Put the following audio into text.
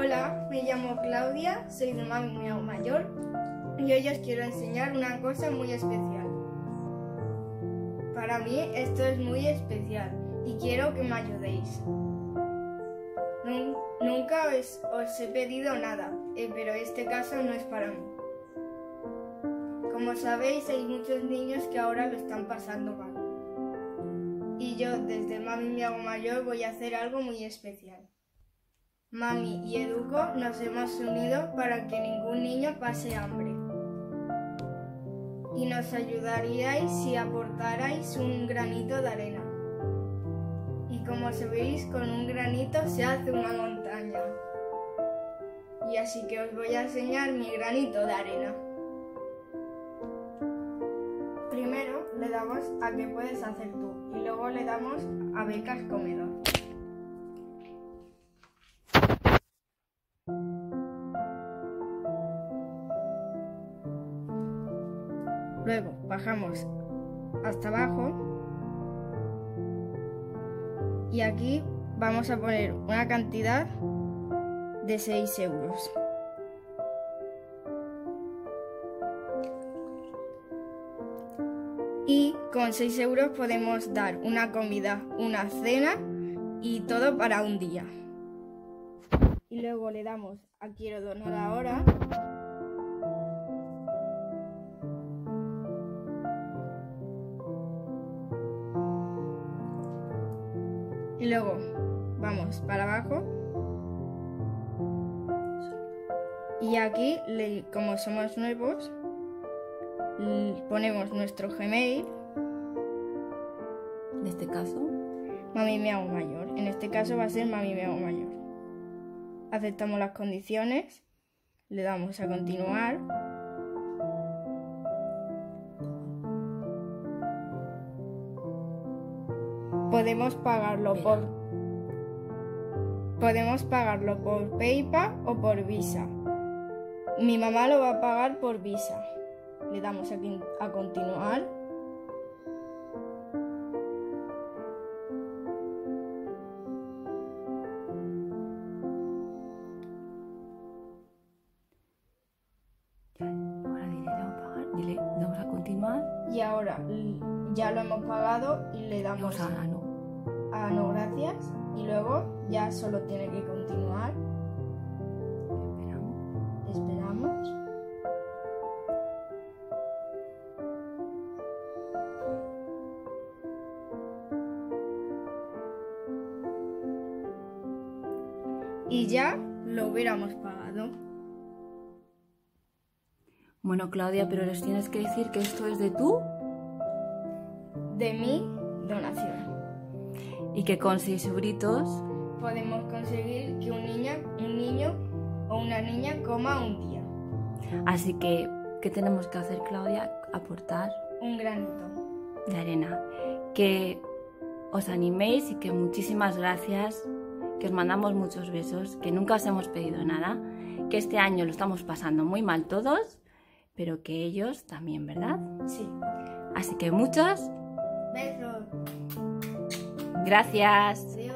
Hola, me llamo Claudia, soy de Mami Miau Mayor y hoy os quiero enseñar una cosa muy especial. Para mí esto es muy especial y quiero que me ayudéis. Nunca os, he pedido nada, eh, pero este caso no es para mí. Como sabéis, hay muchos niños que ahora lo están pasando mal. Y yo, desde Mami Me Hago Mayor, voy a hacer algo muy especial. Mami y Educo nos hemos unido para que ningún niño pase hambre. Y nos ayudaríais si aportarais un granito de arena. Y como sabéis, con un granito se hace una montaña. Y así que os voy a enseñar mi granito de arena. Primero le damos a qué puedes hacer tú y luego le damos a becas comedor. Luego bajamos hasta abajo y aquí vamos a poner una cantidad de 6 euros. Y con 6 euros podemos dar una comida, una cena y todo para un día. Y luego le damos a quiero donar ahora. Y luego vamos para abajo. Y aquí, como somos nuevos, ponemos nuestro Gmail. En este caso, Mami me hago mayor. En este caso va a ser Mami me hago mayor. Aceptamos las condiciones. Le damos a continuar. Podemos pagarlo por podemos pagarlo por PayPal o por Visa. Mi mamá lo va a pagar por Visa. Le damos aquí a continuar. Dile, vamos a continuar. Y ahora ya lo hemos pagado y le damos a no. A no, gracias. Y luego ya solo tiene que continuar. Esperamos. Esperamos. Y ya lo hubiéramos pagado. Bueno, Claudia, pero les tienes que decir que esto es de tú. De mi donación. Y que con seis euritos podemos conseguir que un, niño, un niño o una niña coma un día. Así que, ¿qué tenemos que hacer, Claudia? Aportar un granito de arena. Que os animéis y que muchísimas gracias, que os mandamos muchos besos, que nunca os hemos pedido nada, que este año lo estamos pasando muy mal todos, pero que ellos también, ¿verdad? Sí. Así que muchos besos. Gracias. Adiós.